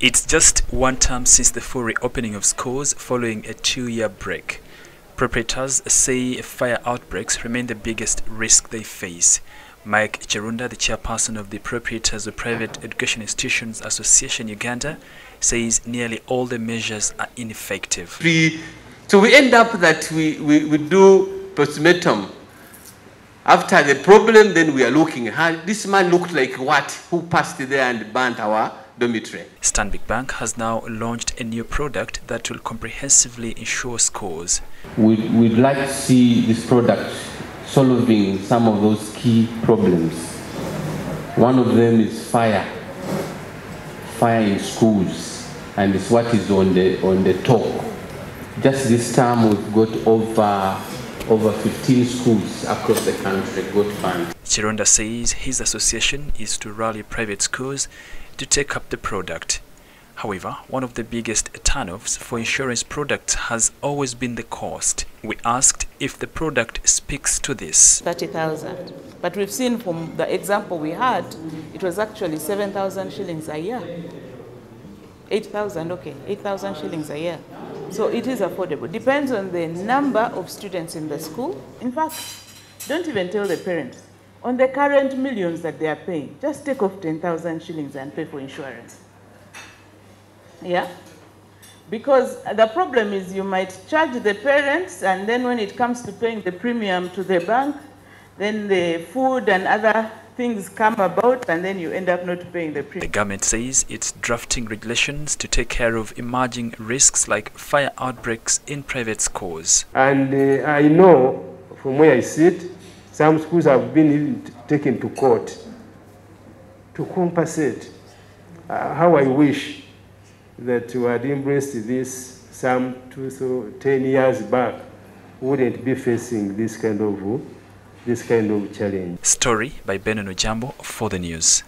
It's just one term since the full reopening of schools following a two-year break. Proprietors say fire outbreaks remain the biggest risk they face. Mike Cherunda, the chairperson of the Proprietors of Private Education Institutions Association Uganda, says nearly all the measures are ineffective. So we end up that we, we, we do postmortem. After the problem, then we are looking, this man looked like what? Who passed there and burnt our dormitory. Stanbic Bank has now launched a new product that will comprehensively ensure scores. We'd, we'd like to see this product solving some of those key problems. One of them is fire, fire in schools, and it's what is on the, on the top. Just this time we've got over over 15 schools across the country got funds. Chironda says his association is to rally private schools to take up the product. However, one of the biggest turnoffs for insurance products has always been the cost. We asked if the product speaks to this. 30,000. But we've seen from the example we had, it was actually 7,000 shillings a year. 8,000, okay, 8,000 shillings a year. So it is affordable. Depends on the number of students in the school. In fact, don't even tell the parents. On the current millions that they are paying, just take off 10,000 shillings and pay for insurance. Yeah? Because the problem is you might charge the parents, and then when it comes to paying the premium to the bank, then the food and other things come about and then you end up not paying the premium. The government says it's drafting regulations to take care of emerging risks like fire outbreaks in private schools. And uh, I know from where I sit, some schools have been taken to court to compensate. Uh, how I wish that we had embraced this some two, so 10 years back, wouldn't be facing this kind of this kind of challenge. Story by Ben Ojambo for the news.